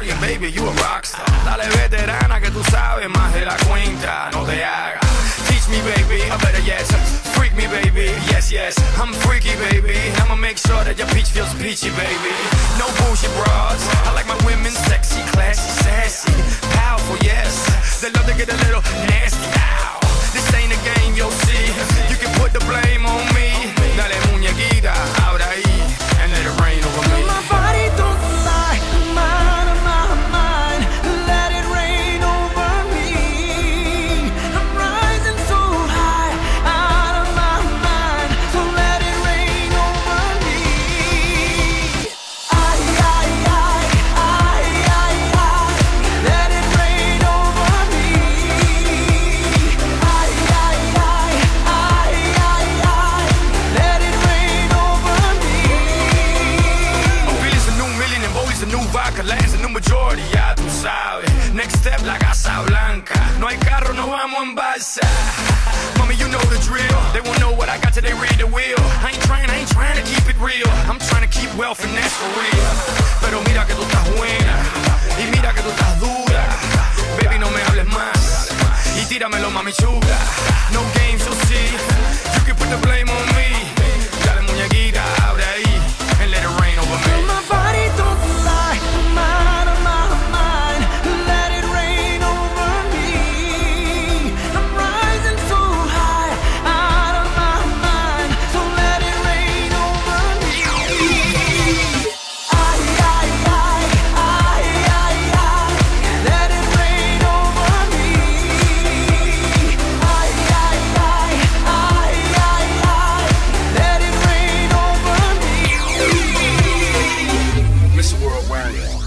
Baby, you a rockstar. Dale veterana que tú sabes más de la cuenta, no te hagas. Teach me, baby, a better yes. Freak me, baby, yes, yes. I'm freaky, baby. I'ma make sure that your peach feels peachy, baby. No bullshit bras. ride till they read the will. I ain't trying, I ain't trying to keep it real. I'm trying to keep wealth and that's for real. Pero mira que tú estás buena. Y mira que tú estás dura. Baby, no me hables más. Y tíramelo, mami chula. No games, you'll see. i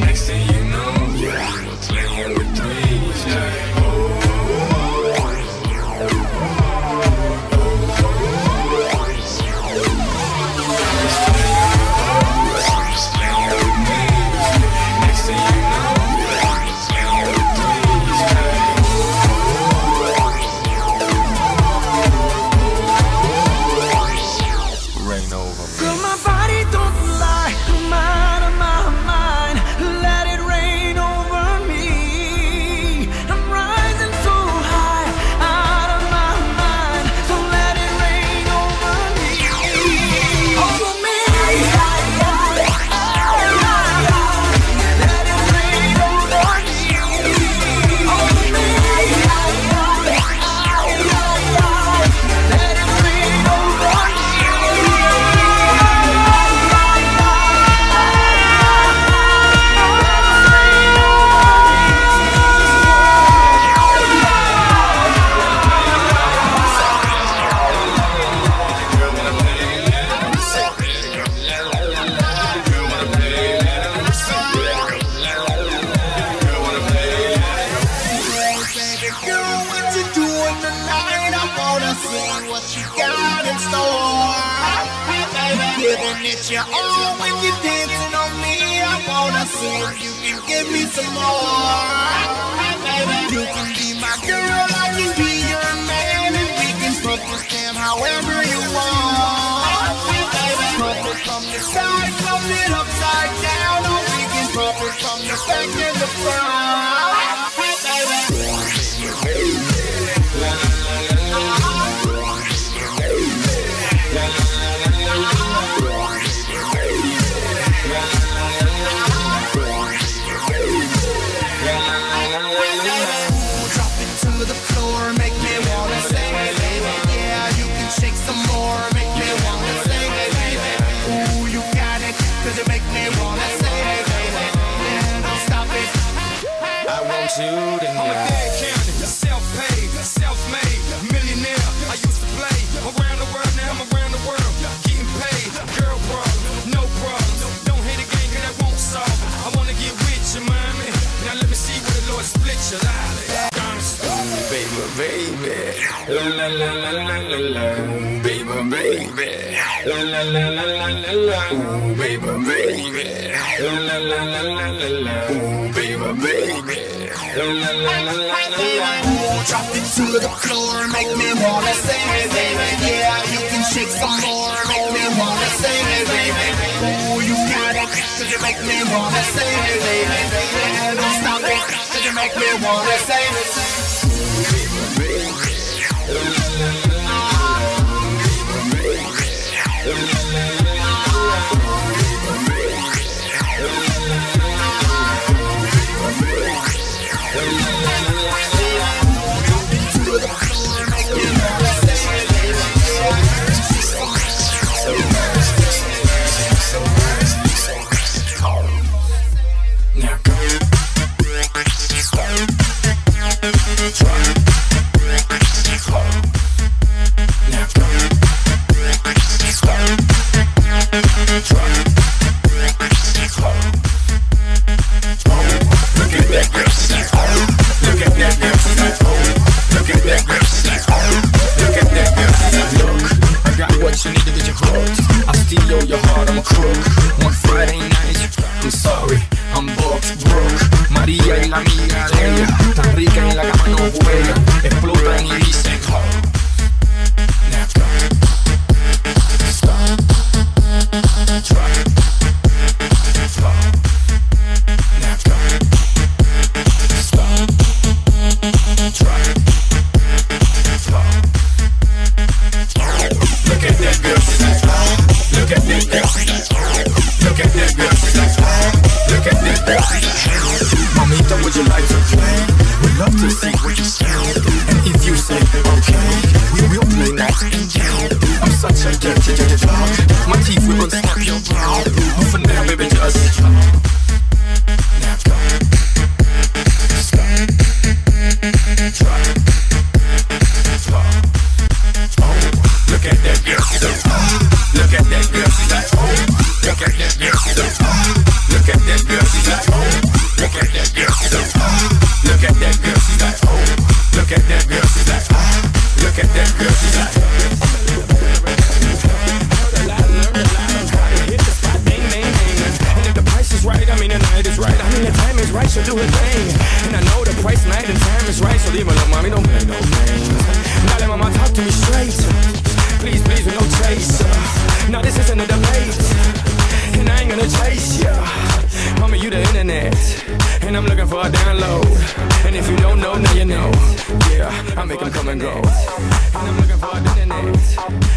Next to you It's your when you're dancing on me. I wanna see if you can give me some more. Baby, you can be my girl, I can be your man, and we can put this down however you want. Baby, put it from the side. La la la la la la la. Baby, baby. La la la la la la la. Baby, baby. La la la la la la la. Baby, baby. La la la la la la la. Drop it to the floor, make me wanna say it, baby. Yeah, you can shake some more, make me wanna say it, baby. Oh, you got it, you make me wanna say it, baby. Yeah, don't stop it, you make me wanna say it. Baby. Ooh. us. and I'm looking for a the next.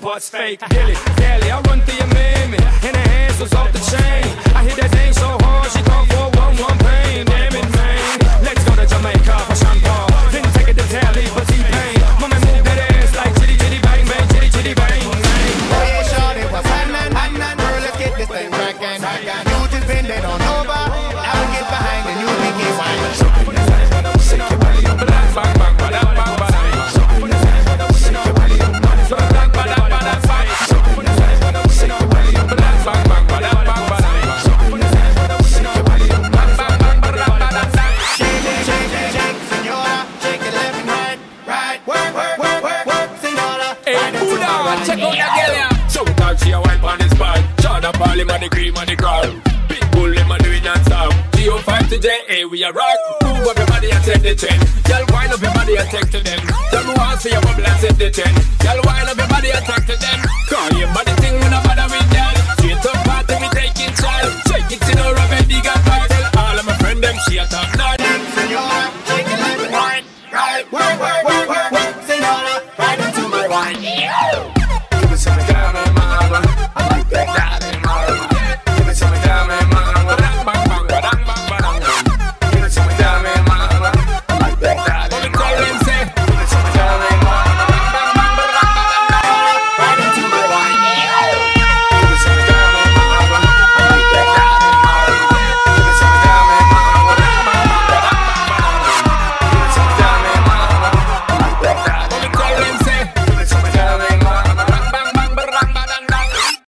part's fake. Dilly, daily, I run through Girl, wind up your body and take to them. Them want see you bubble and set the ten. Girl, wind up your